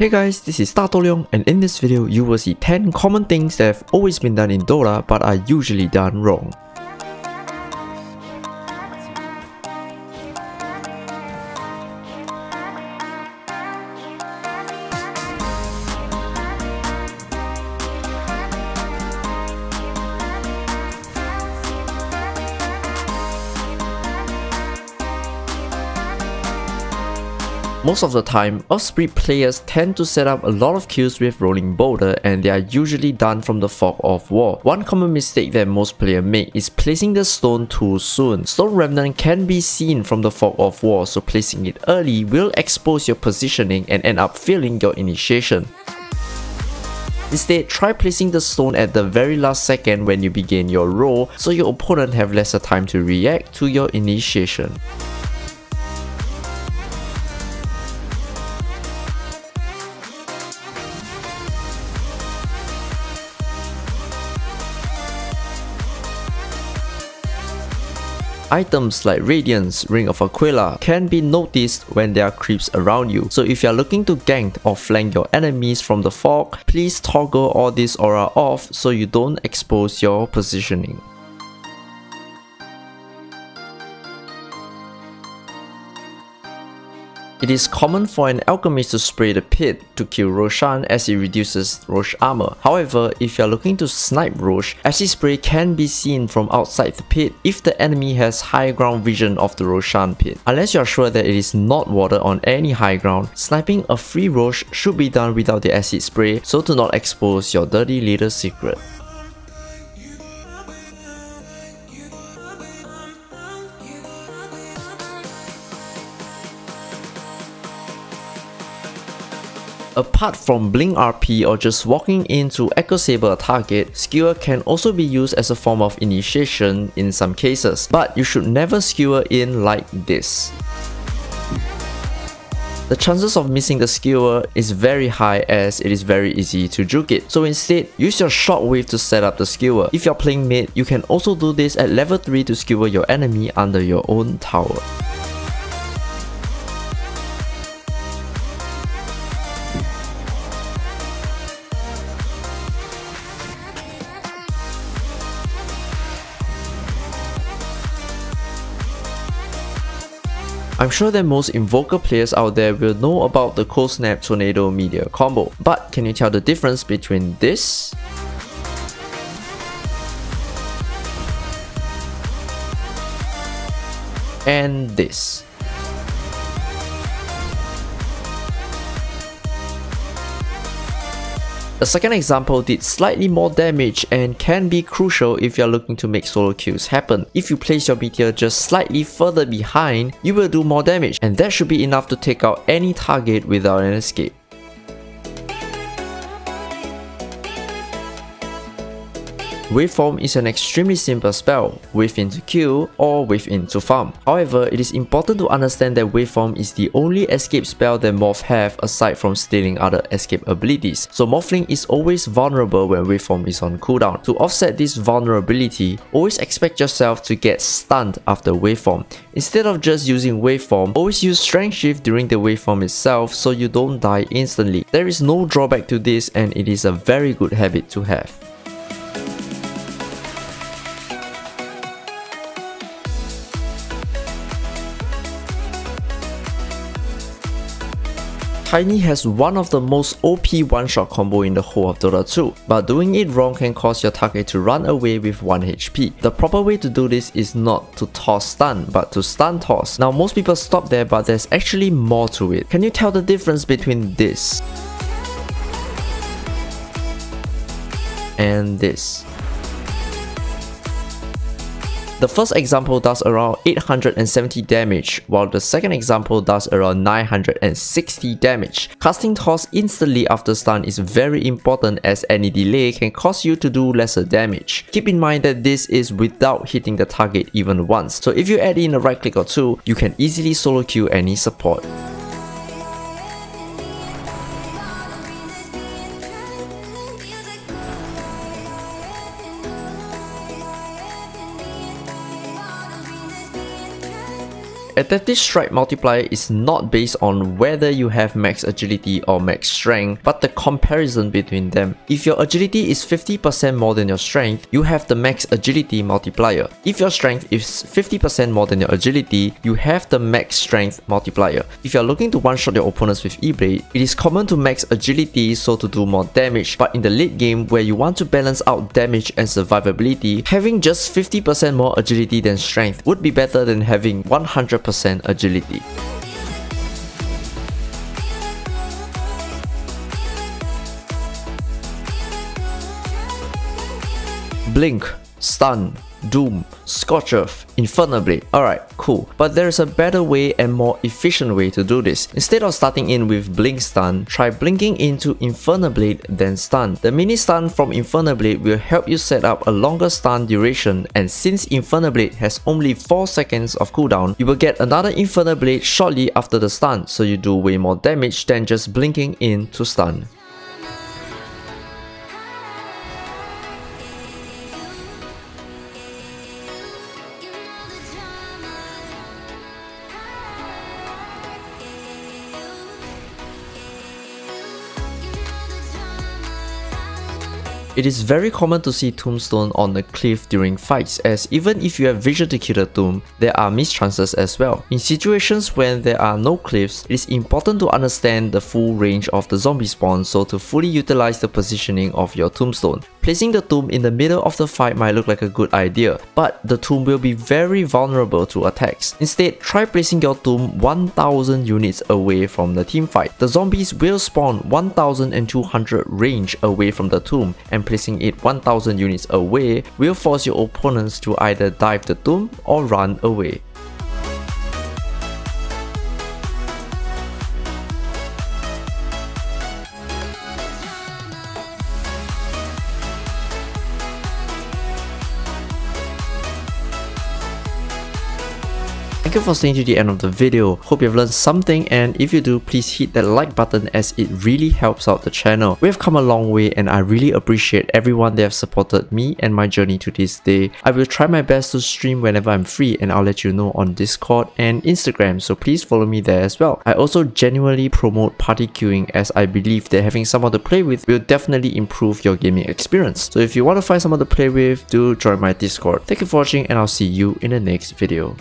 Hey guys, this is Dato Leong and in this video you will see 10 common things that have always been done in Dota but are usually done wrong. Most of the time, Osprey players tend to set up a lot of kills with Rolling Boulder and they are usually done from the Fog of War. One common mistake that most players make is placing the stone too soon. Stone Remnant can be seen from the Fog of War so placing it early will expose your positioning and end up failing your initiation. Instead, try placing the stone at the very last second when you begin your roll so your opponent have lesser time to react to your initiation. Items like Radiance, Ring of Aquila can be noticed when there are creeps around you. So if you are looking to gank or flank your enemies from the fog, please toggle all this aura off so you don't expose your positioning. It is common for an alchemist to spray the pit to kill Roshan as it reduces Rosh armor. However, if you are looking to snipe Rosh, acid spray can be seen from outside the pit if the enemy has high ground vision of the Roshan pit. Unless you are sure that it is not water on any high ground, sniping a free Rosh should be done without the acid spray so to not expose your dirty little secret. Apart from Blink RP or just walking into Echo Sabre target, Skewer can also be used as a form of initiation in some cases, but you should never skewer in like this. The chances of missing the skewer is very high as it is very easy to juke it. So instead, use your shockwave to set up the skewer. If you're playing mid, you can also do this at level 3 to skewer your enemy under your own tower. I'm sure that most Invoker players out there will know about the Cold Snap Tornado Meteor combo, but can you tell the difference between this and this? The second example did slightly more damage and can be crucial if you're looking to make solo kills happen. If you place your meteor just slightly further behind, you will do more damage and that should be enough to take out any target without an escape. Waveform is an extremely simple spell, wave into kill or wave into farm. However, it is important to understand that Waveform is the only escape spell that Morph have aside from stealing other escape abilities. So Morphling is always vulnerable when Waveform is on cooldown. To offset this vulnerability, always expect yourself to get stunned after Waveform. Instead of just using Waveform, always use Strength Shift during the Waveform itself so you don't die instantly. There is no drawback to this and it is a very good habit to have. Tiny has one of the most OP one-shot combo in the whole of Dota 2, but doing it wrong can cause your target to run away with 1 HP. The proper way to do this is not to toss stun, but to stun toss. Now most people stop there but there's actually more to it. Can you tell the difference between this and this? The first example does around 870 damage, while the second example does around 960 damage. Casting toss instantly after stun is very important as any delay can cause you to do lesser damage. Keep in mind that this is without hitting the target even once, so if you add in a right click or two, you can easily solo kill any support. Adaptive Strike multiplier is not based on whether you have max agility or max strength, but the comparison between them. If your agility is 50% more than your strength, you have the max agility multiplier. If your strength is 50% more than your agility, you have the max strength multiplier. If you're looking to one-shot your opponents with E-Blade, it is common to max agility so to do more damage, but in the late game where you want to balance out damage and survivability, having just 50% more agility than strength would be better than having 100% agility. Blink, Stun, Doom, Scorch Earth, Infernal Blade. Alright, cool. But there's a better way and more efficient way to do this. Instead of starting in with Blink Stun, try blinking into Infernal Blade then Stun. The mini stun from Infernal Blade will help you set up a longer stun duration and since Infernal Blade has only 4 seconds of cooldown, you will get another Infernal Blade shortly after the stun so you do way more damage than just blinking in to stun. It is very common to see tombstone on the cliff during fights as even if you have vision to kill the tomb, there are mischances as well. In situations when there are no cliffs, it is important to understand the full range of the zombie spawn so to fully utilize the positioning of your tombstone. Placing the tomb in the middle of the fight might look like a good idea, but the tomb will be very vulnerable to attacks. Instead, try placing your tomb 1000 units away from the team fight. The zombies will spawn 1200 range away from the tomb and placing it 1000 units away will force your opponents to either dive the tomb or run away. Thank you for staying to the end of the video. Hope you have learned something and if you do, please hit that like button as it really helps out the channel. We have come a long way and I really appreciate everyone that have supported me and my journey to this day. I will try my best to stream whenever I'm free and I'll let you know on Discord and Instagram so please follow me there as well. I also genuinely promote party queuing as I believe that having someone to play with will definitely improve your gaming experience. So if you want to find someone to play with, do join my Discord. Thank you for watching and I'll see you in the next video.